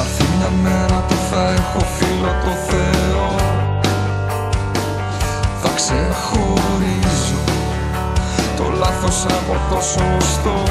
Θα έρθει μια μέρα που θα έχω φίλο το Θεό. Θα ξεχωρίζω το λάθος από το σωστό.